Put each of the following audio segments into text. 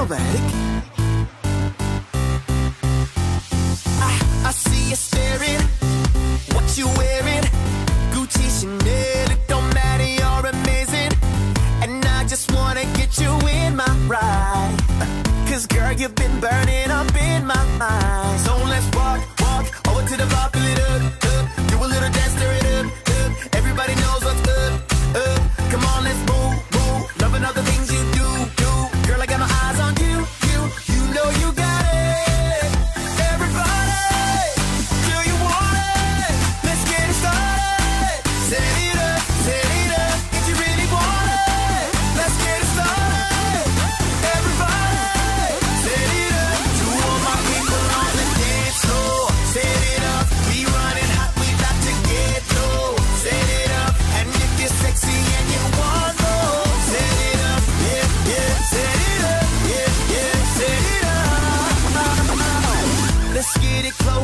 I. I, I see you staring. What you wearing? Gucci, Chanel, it don't matter, you're amazing. And I just wanna get you in my ride. Cause girl, you've been burning up in my mind. So let's walk, walk over to the bar, fill it up, uh, up. Do a little dance.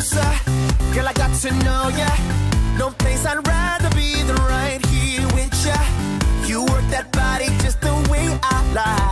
closer. Girl, I got to know ya. No place I'd rather be than right here with ya. You work that body just the way I like.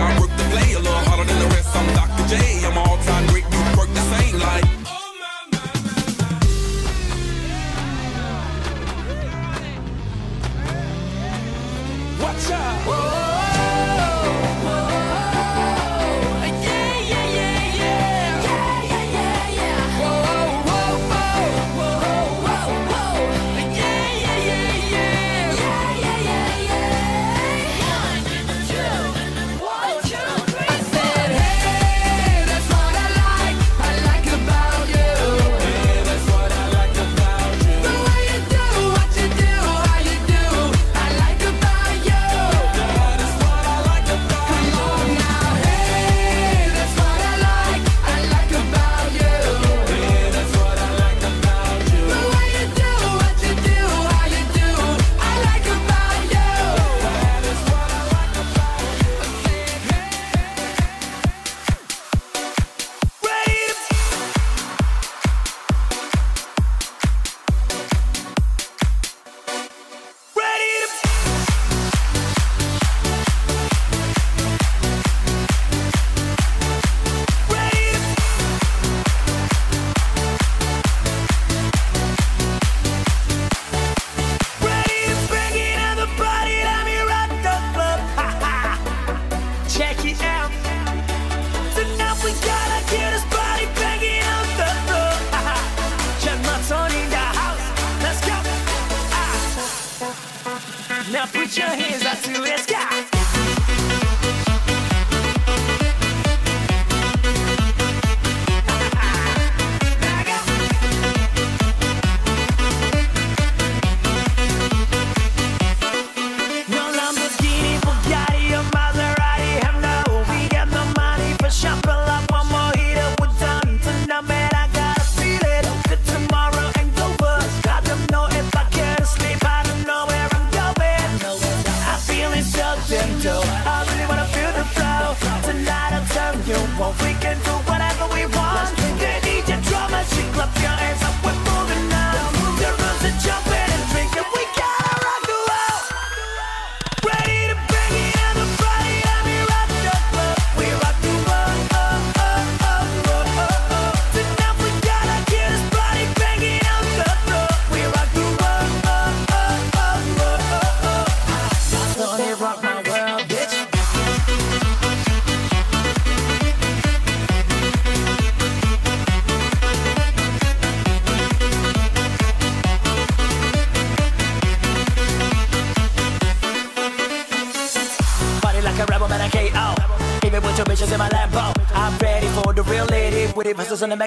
I'm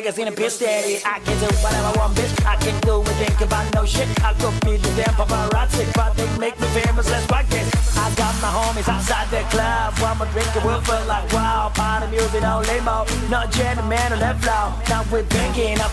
magazine and piss daddy. I can do whatever I want, bitch. I can do and think about no shit. I could be the damn paparazzi, but they make me famous. Let's rock. I got my homies outside the club. While my drinking will feel like wow. Party music, no limo, no gentleman, no left flow. Now we're drinking, I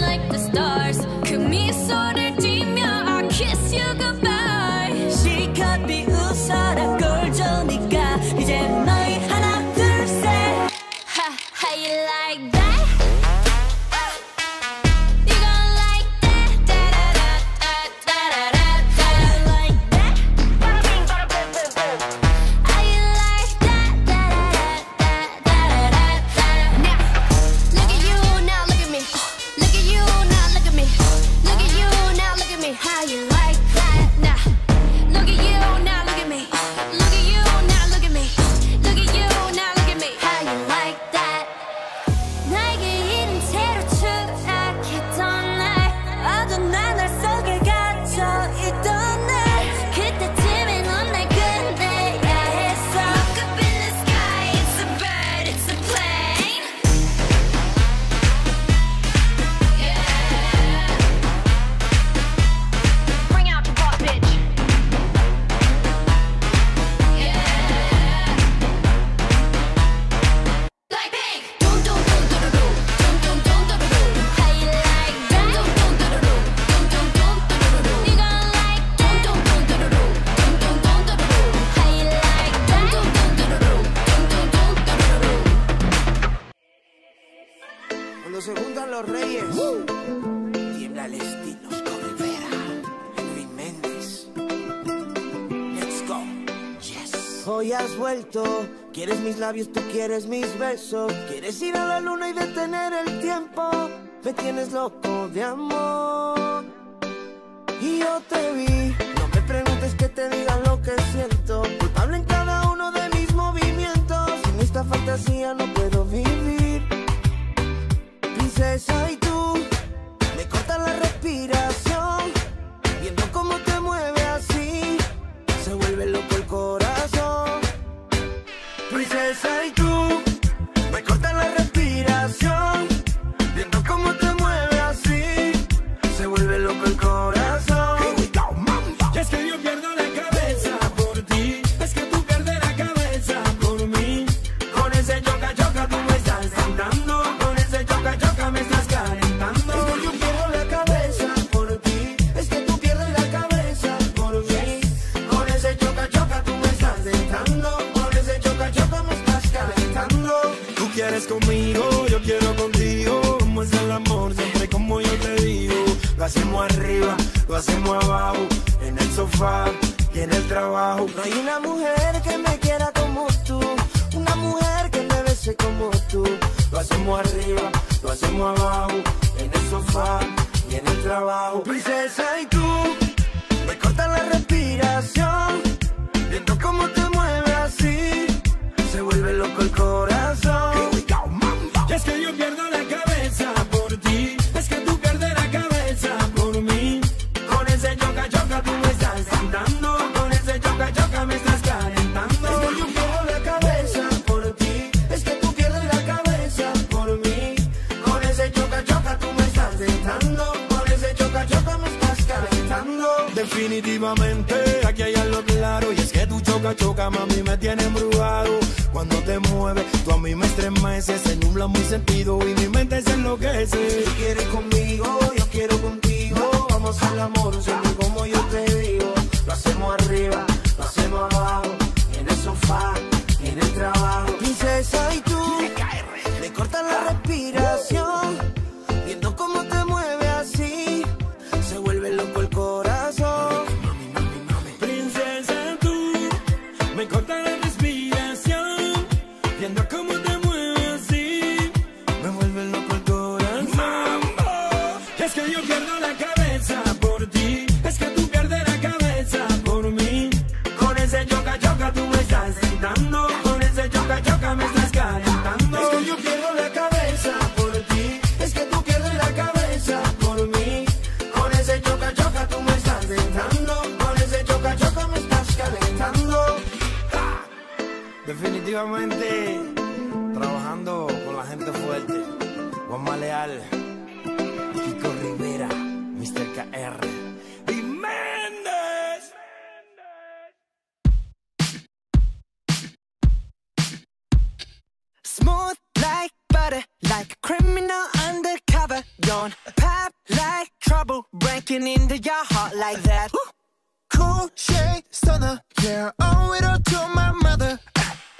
like the stars. 그 미소를 띠며 I kiss you goodbye. Quieres mis labios, tú quieres mis besos. Quieres ir a la luna y detener el tiempo. Me tienes loco de amor. Y yo te vi. No me preguntes que te diga lo que siento. Culpable en cada uno de mis movimientos. Sin esta fantasía no puedo vivir. Princesa y tú me cortas la respiración. on. Pop like trouble breaking into your heart like that. cool shade stunner, yeah, owe it all to my mother.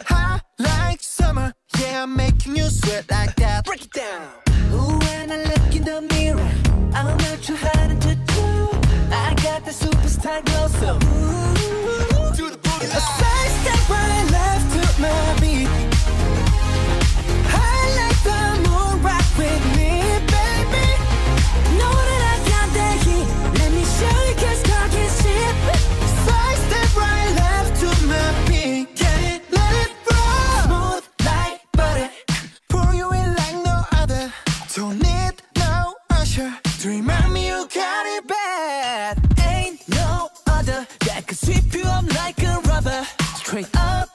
Hot like summer, yeah, I'm making you sweat like that. Break it down. Ooh, when I look in the mirror, I'm not too hard to do. I got the superstar glow, so ooh, do the booty. A sidestep right left to my beat. straight up.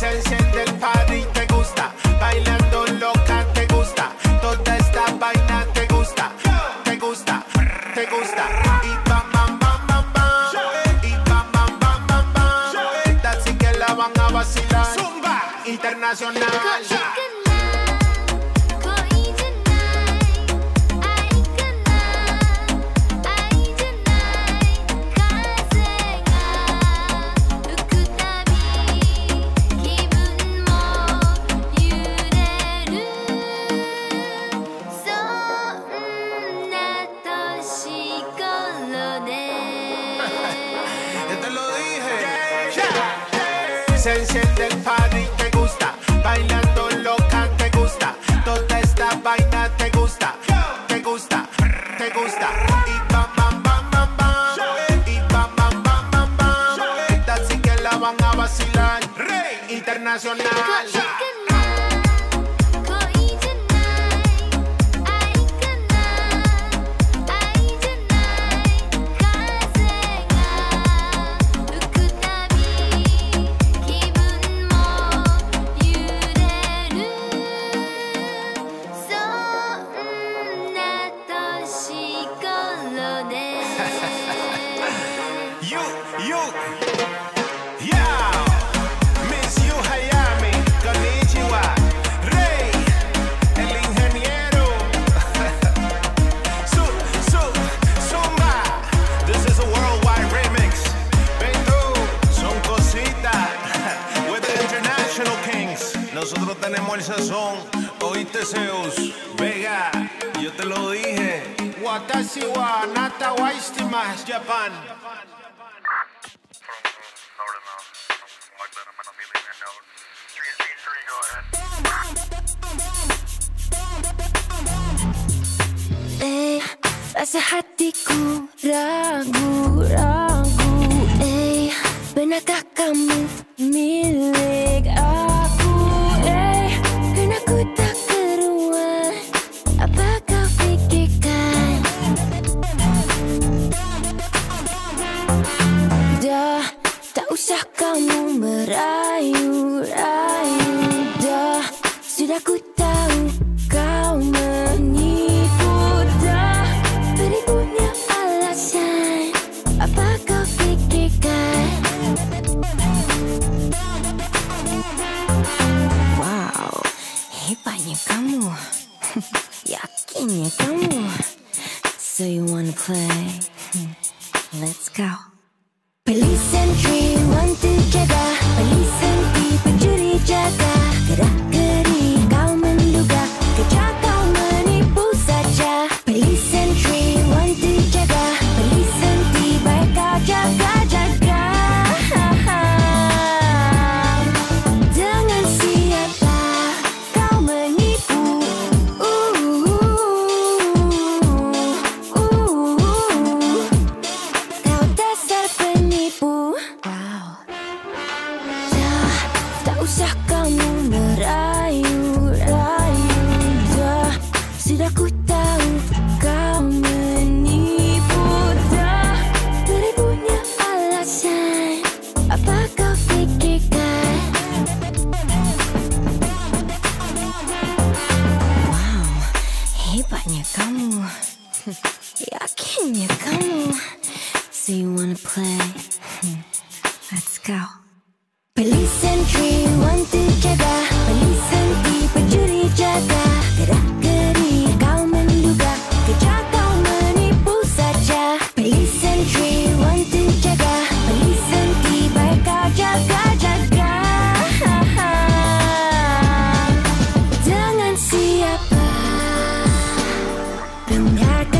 sense se enciende el party, te gusta. Bailando loca, te gusta. Toda esta vaina te gusta. Te gusta, te gusta. Y bam, bam, bam, bam, bam. Y bam, bam, bam, bam, bam. Esta sí que la van a vacilar. Internacional. Watashi wa anata wa Japan. Eh, rasa hatiku ragu-ragu Eh, benarkah kamu milik play. Yeah.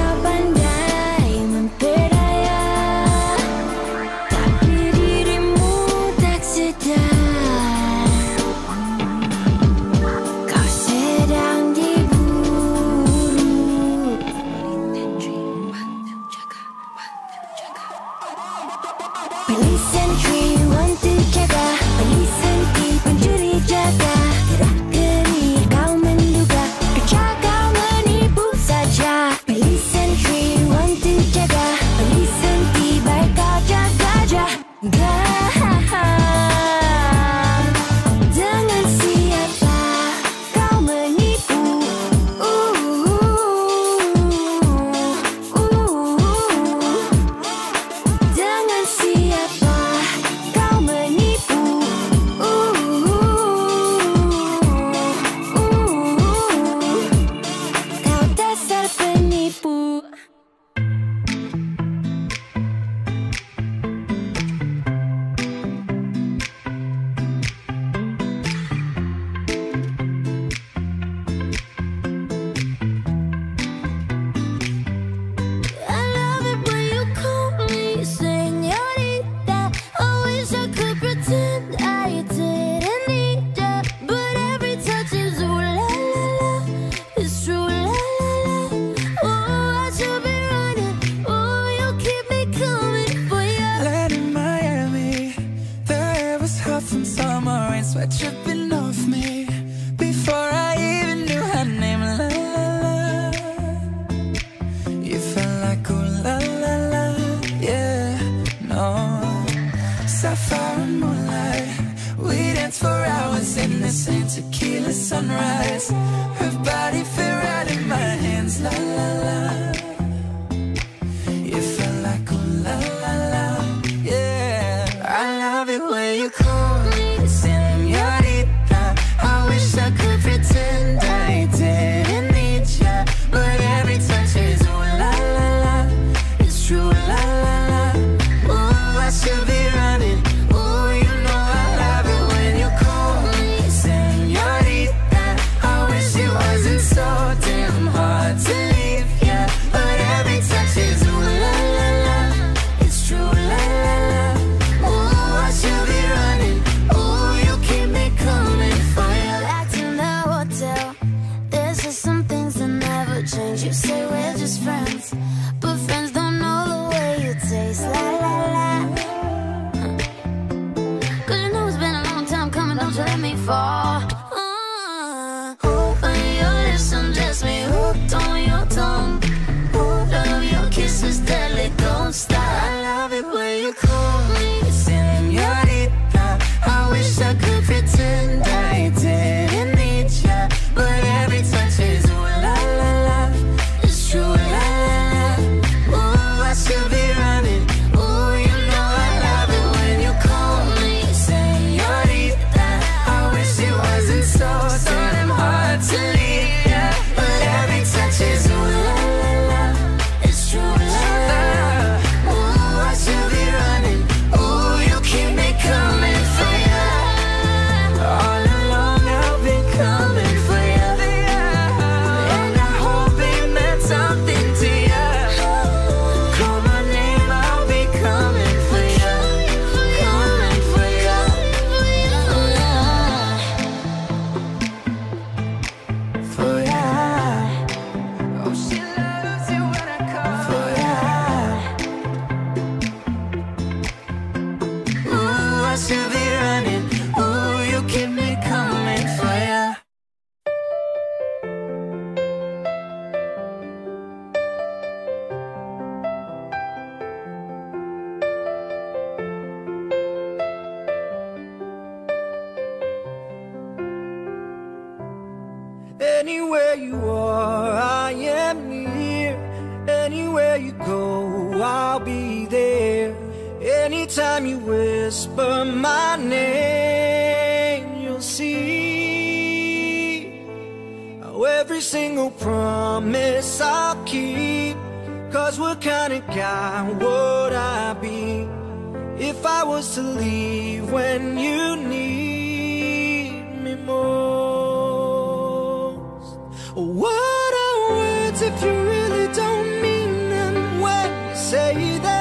don't mean them when you say that.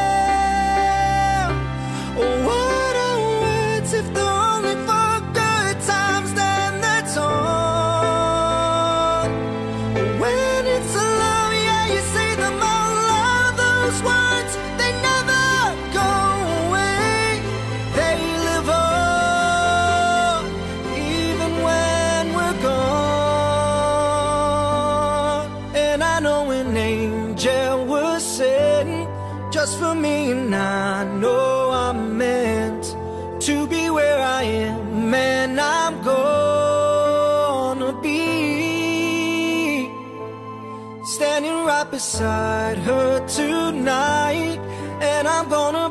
beside her tonight, and I'm gonna